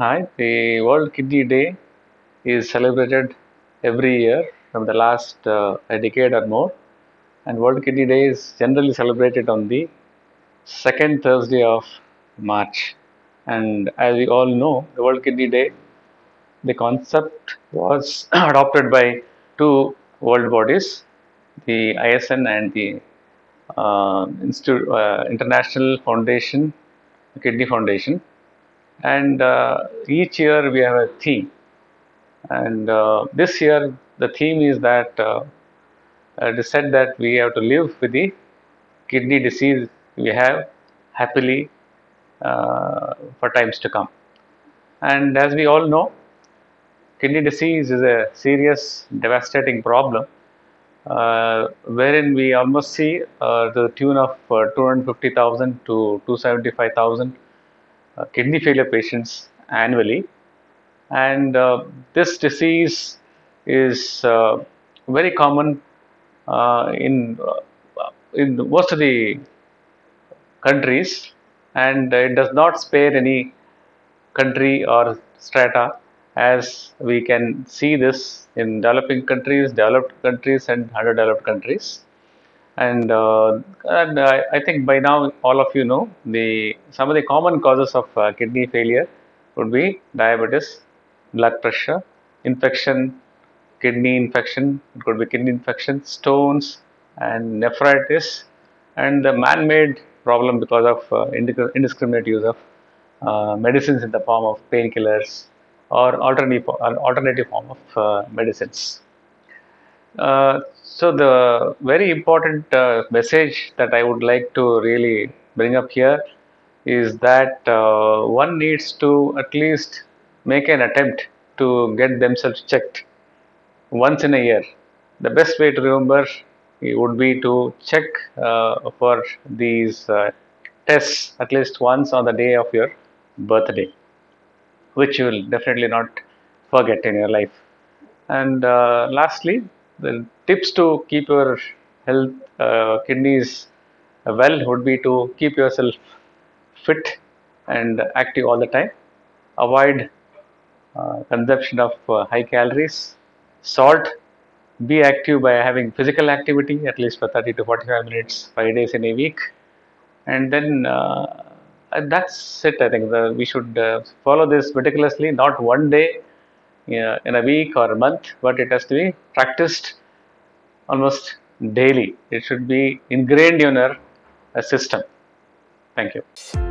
Hi, the World Kidney Day is celebrated every year from the last uh, a decade or more. And World Kidney Day is generally celebrated on the second Thursday of March. And as we all know, the World Kidney Day, the concept was adopted by two world bodies, the ISN and the uh, Institute, uh, International Foundation, Kidney Foundation. And uh, each year we have a theme. And uh, this year the theme is that uh, it is said that we have to live with the kidney disease we have happily uh, for times to come. And as we all know, kidney disease is a serious, devastating problem, uh, wherein we almost see uh, the tune of uh, 250,000 to 275,000 uh, kidney failure patients annually. And uh, this disease is uh, very common uh, in uh, in most of the countries, and it does not spare any country or strata as we can see this in developing countries, developed countries, and underdeveloped countries. And, uh, and I, think by now all of you know the some of the common causes of uh, kidney failure would be diabetes, blood pressure, infection, kidney infection, it could be kidney infection, stones, and nephritis, and the man-made problem because of uh, indiscriminate use of uh, medicines in the form of painkillers or alternative alternative form of uh, medicines. Uh, so the very important uh, message that I would like to really bring up here is that uh, one needs to at least make an attempt to get themselves checked once in a year. The best way to remember would be to check uh, for these uh, tests at least once on the day of your birthday, which you will definitely not forget in your life. And lastly, the tips to keep your health uh, kidneys well would be to keep yourself fit and active all the time. Avoid uh, consumption of uh, high calories, salt. Be active by having physical activity at least for 30 to 45 minutes, five days in a week, and then uh, that's it. I think the, we should uh, follow this meticulously, not one day in a week or a month, but it has to be practiced almost daily. It should be ingrained in our system. Thank you.